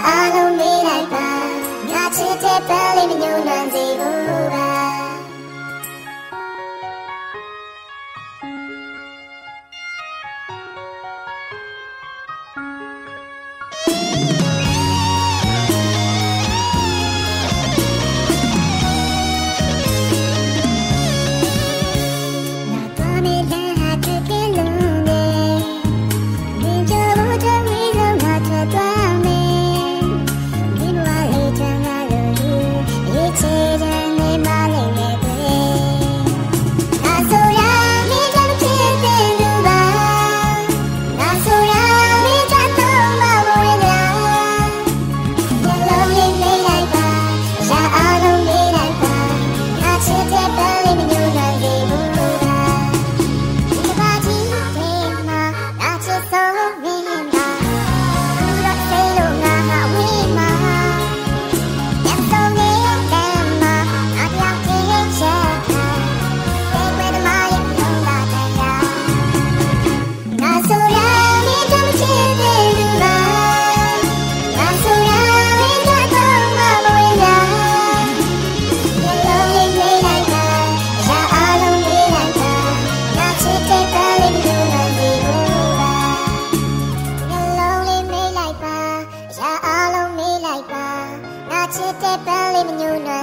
I, I know But you keep you know